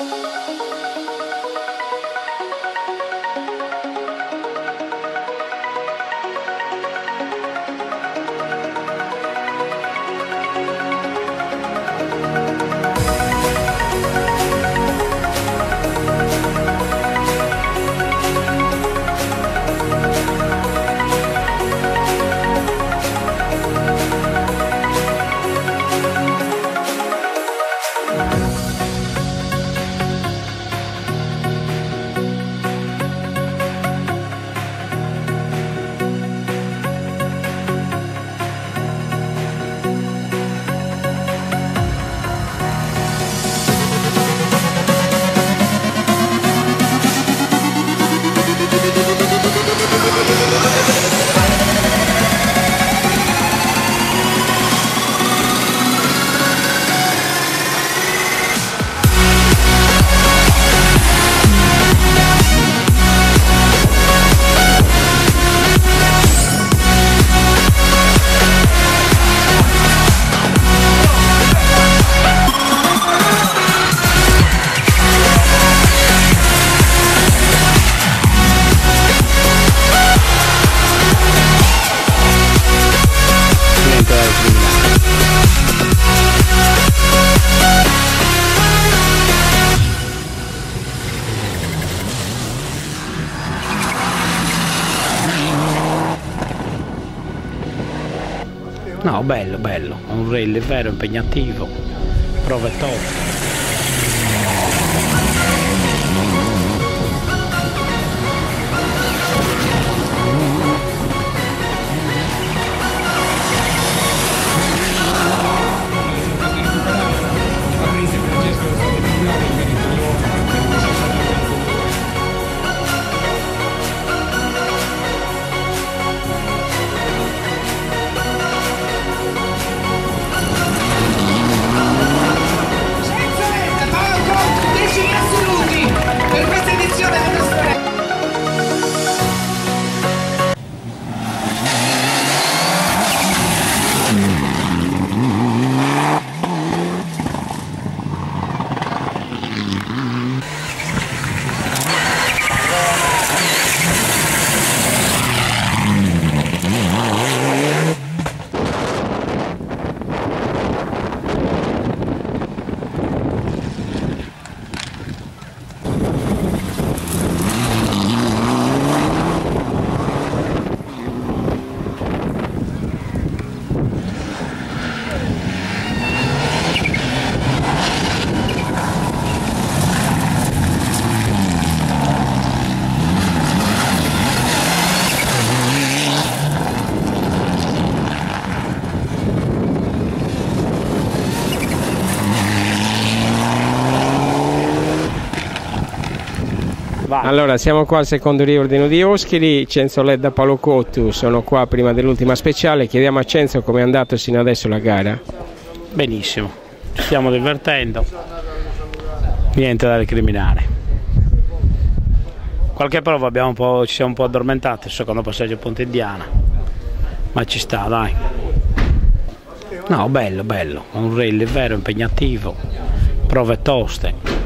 Niente Bello, bello. Un rail vero, impegnativo. Prove top. Allora, siamo qua al secondo riordino di Oschili, Cenzo Ledda Paolo Cottu, sono qua prima dell'ultima speciale, chiediamo a Cenzo come è andato sino adesso la gara. Benissimo. Ci stiamo divertendo. Niente da recriminare. Qualche prova ci siamo un po' addormentati, il secondo passaggio Ponte Indiana. Ma ci sta, dai. No, bello, bello. Un rail vero, impegnativo. Prove toste.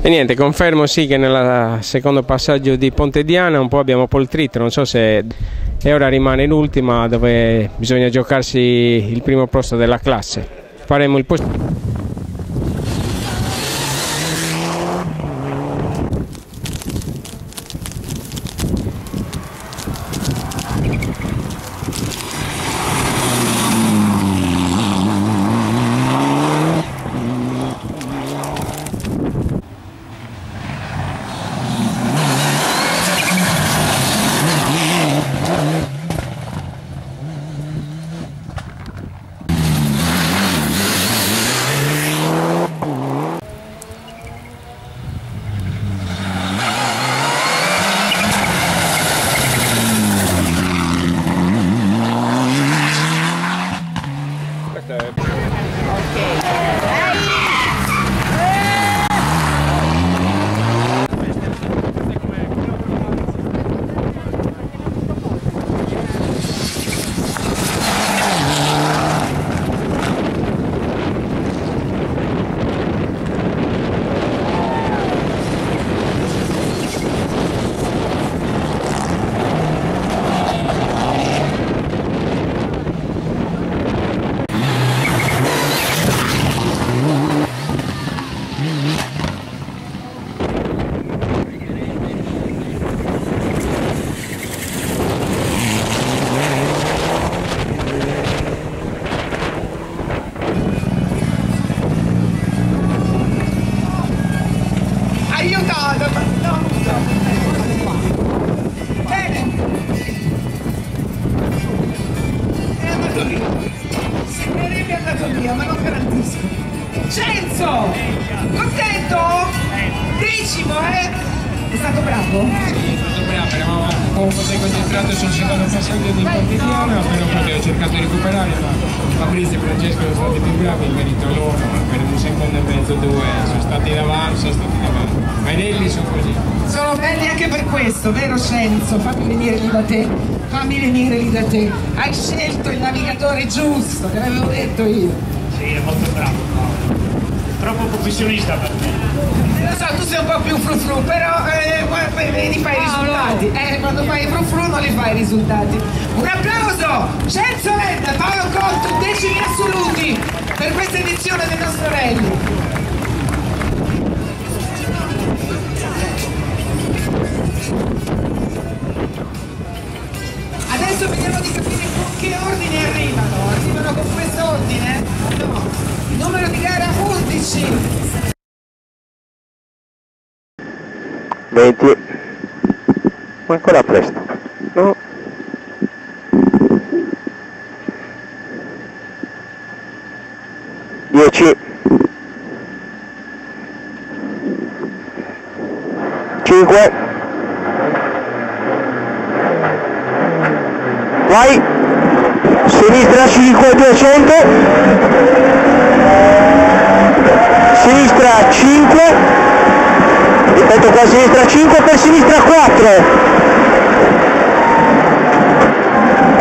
E niente, confermo sì che nel secondo passaggio di Ponte Diana un po' abbiamo poltrito, non so se e ora rimane l'ultima dove bisogna giocarsi il primo posto della classe. Faremo il posto. Decimo, eh? È stato bravo? eravamo un po' concentrati sul secondo passaggio di Partigiano, però poi ho cercato di recuperare, ma Fabrizio e Francesco sono stati più bravi, in merito loro, per un secondo e mezzo, due, sono stati davanti, sono stati davanti. Ma i Nelli sono così. Sono belli anche per questo, vero Scenzo? Fammi venire lì da te, fammi venire lì da te. Hai scelto il navigatore giusto, te l'avevo detto io. Sì, è molto bravo. Troppo professionista per me. Lo so, frufru, però eh, vedi, fai i risultati. Eh, quando fai i frufru non li fai i risultati. Un applauso! Scenzo Lenda, Paolo Cotto, decimi assoluti per questa edizione del nostro rally. Adesso vediamo di capire con che ordine arrivano. Arrivano con questo ordine? No. Numero di gara 11. 20 ma ancora presto no Dieci. Cinque. Vai. Sinistra 5, 200. Sinistra 5 ripeto qua a sinistra 5 per sinistra 4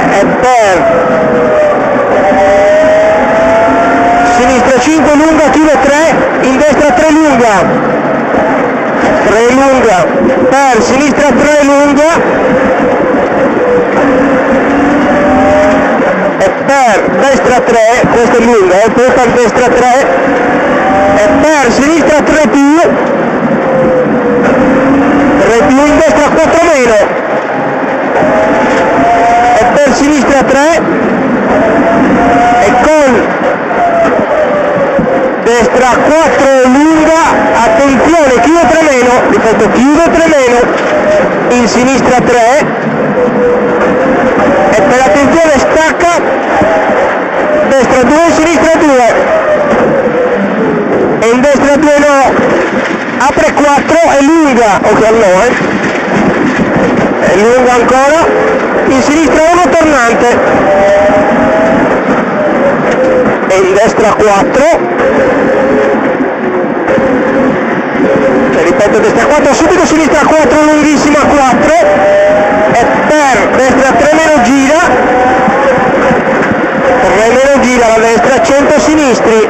e per. Sinistra 5 lunga chiude 3 in destra 3 lunga. 3 lunga. Per sinistra 3 lunga. E per destra 3 questa è lunga e poi per destra 3 e per sinistra 3 più 3 più in destra 4 meno e per sinistra 3 e con destra 4 lunga attenzione chiude 3 meno ripeto chiude 3 meno in sinistra 3 e per attenzione stacca destra 2 sinistra 2 e in destra 2 no. Apre 4 e lunga. Ok no eh. È lunga ancora. In sinistra 1 tornante. E in destra 4 e ripeto destra 4 subito sinistra 4 lunghissima 4 e per destra 3 meno gira. 3 meno gira la destra 100 sinistri.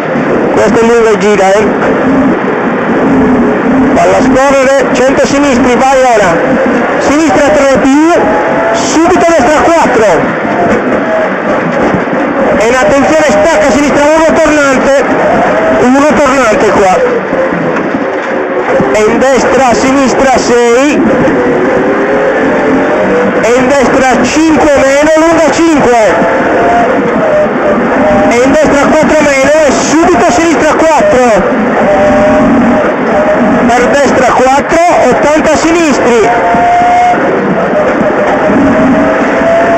Questo è lunga e gira eh. Palla scorrere 100 sinistri vai ora. Sinistra 3 più subito destra 4 e in attenzione stacca sinistra 1 tornante. 1 tornante qua e in destra sinistra 6 e in destra 5 meno lunga 5 e in destra 4 meno e subito sinistra 4 per destra 4, 80 sinistri,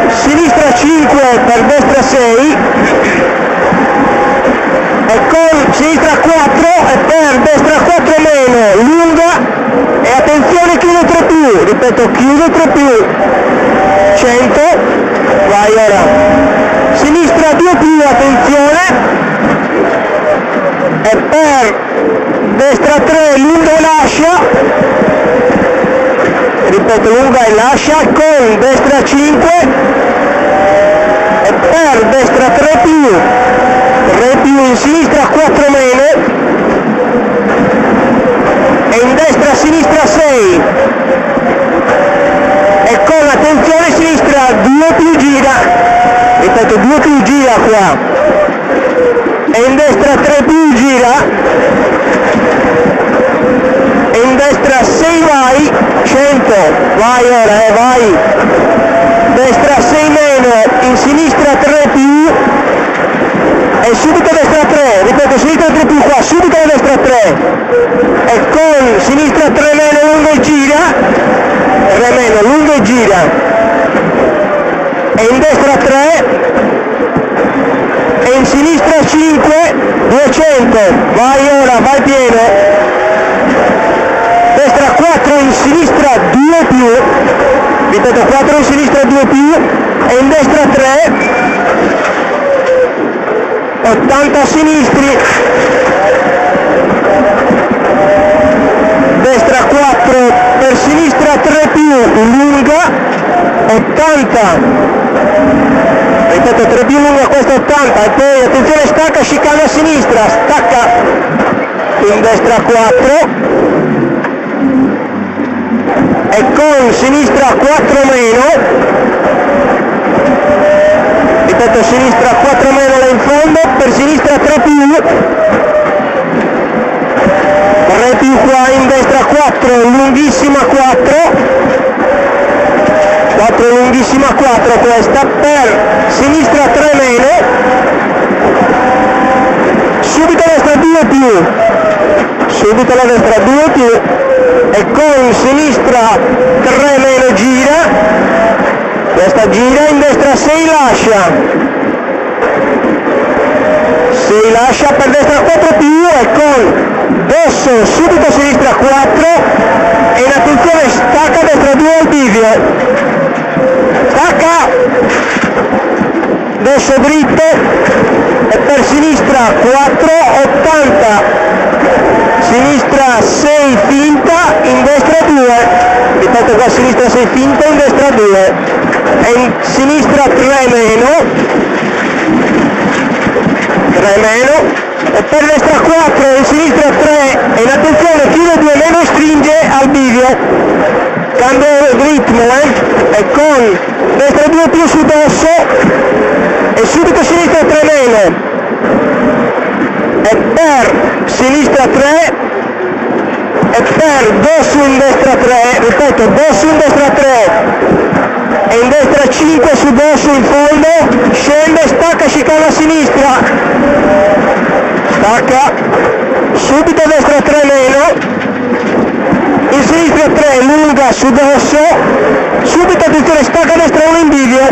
sinistra 5 per destra 6 e con sinistra 4 e per destra 4 meno, lunga. E attenzione chiude 3 più, ripeto chiude 3 più, 100, vai ora, sinistra 2 più, attenzione. E per destra 3 lunga e lascia. Ripeto lunga e lascia. Con destra 5 e per destra 3 più. 3 più in sinistra 4 meno e in destra sinistra 6 e con attenzione sinistra 2 più gira. Ripeto 2 più gira qua. E in destra 3 più gira. E in destra 6 vai 100 vai ora eh vai. Destra 6 meno in sinistra 3 più e subito destra 3, ripeto sinistra 3 più qua, subito destra 3 e con sinistra 3 meno lungo e gira, 3 meno lungo e gira. E in destra 3 e in sinistra 5, 200, vai ora, vai pieno, destra 4 in sinistra 2 più, ripeto 4 in sinistra 2 più. E in destra 3 80 sinistri. Destra 4 per sinistra 3 più lunga 80 ripeto 3 più lunga questa 80 e poi attenzione stacca chicana a sinistra. Stacca in destra 4 e con sinistra 4 meno ripeto sinistra 4 meno là in fondo per sinistra 3 più. 3 più qua in destra 4 lunghissima 4 4 lunghissima 4 questa per sinistra 3 meno. Subito destra 2 più. Subito la destra 2 più. E con sinistra 3 meno gira questa gira in destra 6 lascia. 6 lascia per destra 4 più e con dosso subito a sinistra 4 e in attenzione stacca destra 2 al bivio. Stacca. Dosso dritto e per sinistra 4 80 sinistra 6 finta in destra 2 ripeto qua a sinistra 6 finta in destra 2 e in sinistra 3 meno 3 meno e per destra 4 in sinistra 3 e in attenzione chiude 2 meno stringe al bivio cambio ritmo eh? e con destra 2 più su dosso e subito sinistra 3 meno e per sinistra 3 e per dosso in destra 3 ripeto dosso in destra 3 e in destra 5 su dosso in fondo scende stacca chicana a sinistra. Stacca. Subito a destra 3 meno. In sinistra 3 lunga su dosso. Subito attenzione stacca a destra 1 in bivio.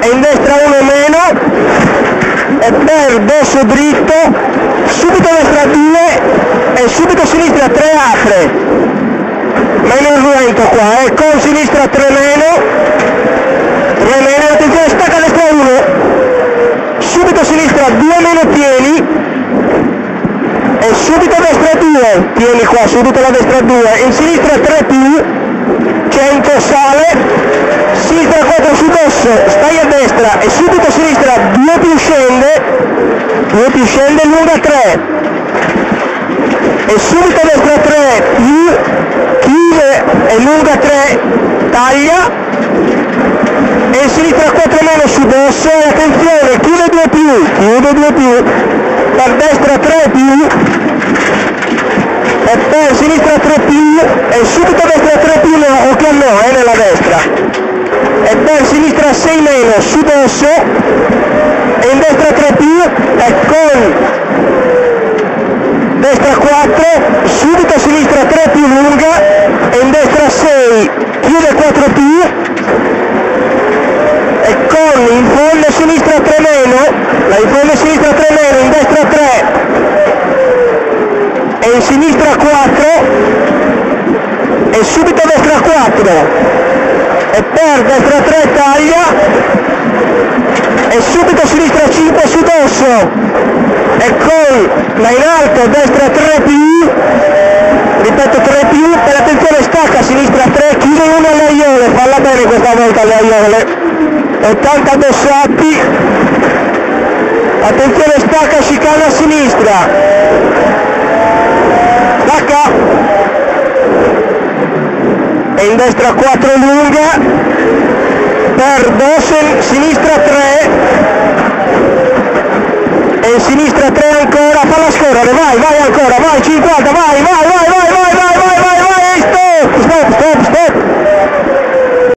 E in destra 1 meno. E per dosso dritto subito a destra 2 e subito a sinistra 3 apre. Meno vento qua, eh, con sinistra 3 meno, subito la destra 2, in sinistra 3 più, c'è centro sale, sinistra 4 su dosso, stai a destra e subito a sinistra 2 più scende, 2 più scende, lunga 3, e subito a destra 3 più, chiude e lunga 3, taglia, e in sinistra 4 meno su dosso, e attenzione, chiude 2 più, chiude 2 più, per destra 3 più, e per sinistra 3 più e subito destra 3 più no, ok no è nella destra. E per sinistra 6 meno su dosso e in destra 3 più e con destra 4, subito sinistra 3 più lunga e in destra 6, chiude 4 più e con in fondo sinistra 3 meno, la in fondo sinistra 3 meno, in destra 3 4 e subito destra 4 e per destra 3 taglia e subito sinistra 5 su dosso e con la in alto destra 3 più ripeto 3 più per attenzione stacca sinistra 3 chiude uno alle aiole falla bene questa volta alle aiole. 80 dossati attenzione stacca chicana a sinistra stacca e in destra 4 lunga. Per Dossen sinistra 3 e in sinistra 3 ancora, falla scorrere, vai, vai ancora, vai 50, vai, vai, vai, vai, vai, vai, vai, vai, vai, stop, stop, stop, stop.